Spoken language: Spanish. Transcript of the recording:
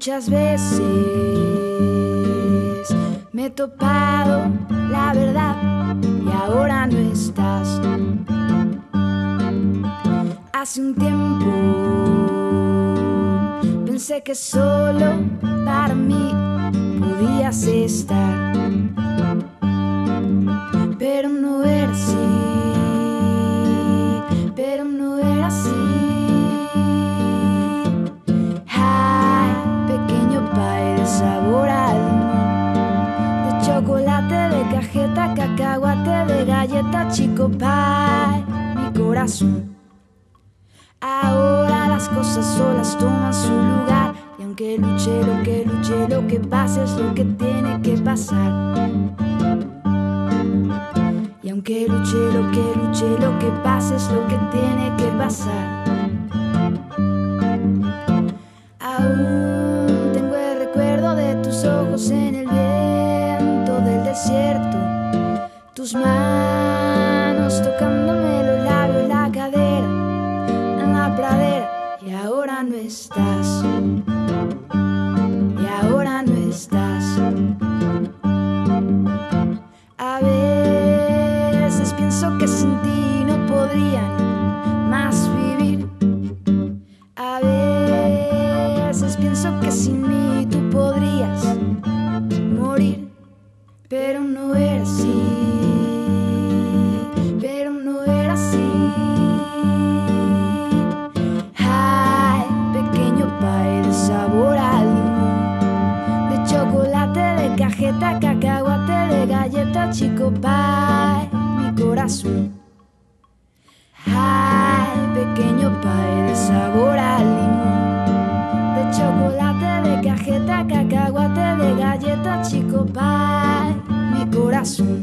Muchas veces me he topado la verdad y ahora no estás. Hace un tiempo pensé que solo para mí podías estar, galleta, chico pie, mi corazón. Ahora las cosas solas toman su lugar. Y aunque luche lo que luche, lo que pase es lo que tiene que pasar. Y aunque luche lo que luche, lo que pase es lo que tiene que pasar. Aún tengo el recuerdo de tus ojos en el viento del desierto. Tus manos tocándome los labios, la cadera en la pradera y ahora no estás. Y ahora no estás. A veces pienso que sin ti no podría más vivir. A veces pienso que sin mí tú podrías morir, pero no era así. Cajeta, cacahuate, de galleta, chico pie, mi corazón. Ay, pequeño pie de sabor a limón, de chocolate, de cajeta, cacahuate, de galleta, chico pie, mi corazón.